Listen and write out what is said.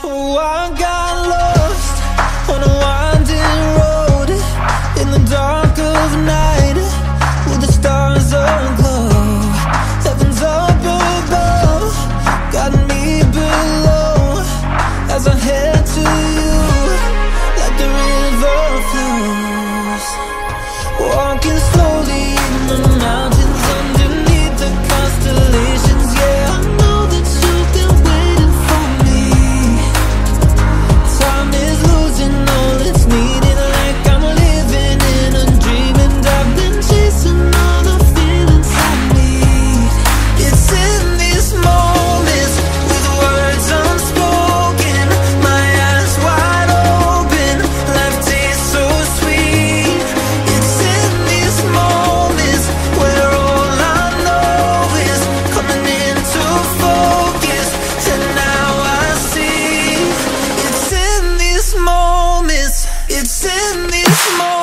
Oh, I got lost on a winding road in the dark of night with the stars on glow. Heaven's up above, me below as I head to you, like the river flows. Walking. in this moment.